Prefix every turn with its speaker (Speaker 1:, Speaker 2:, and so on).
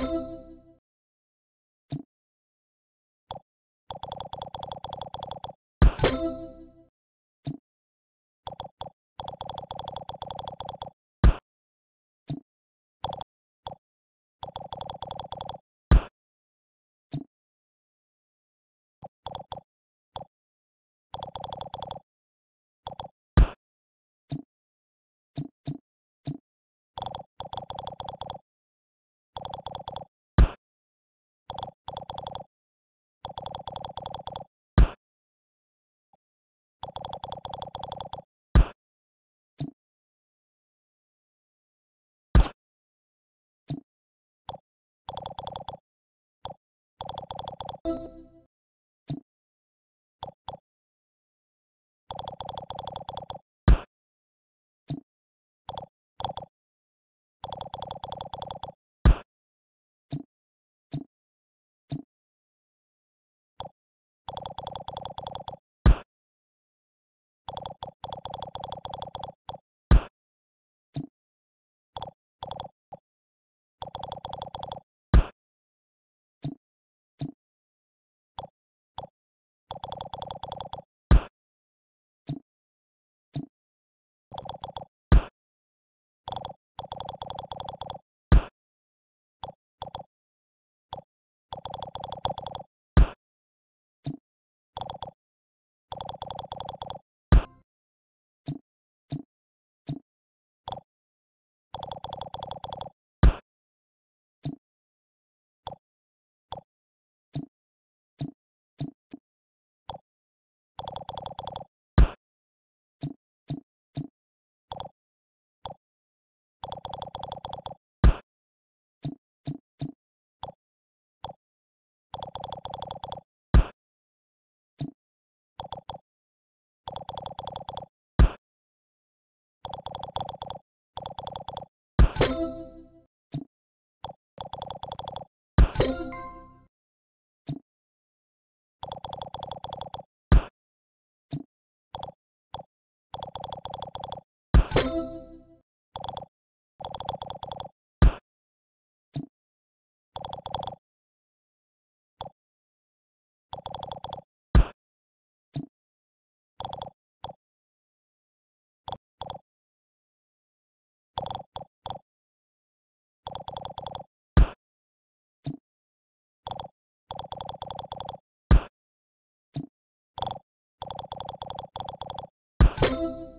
Speaker 1: you you you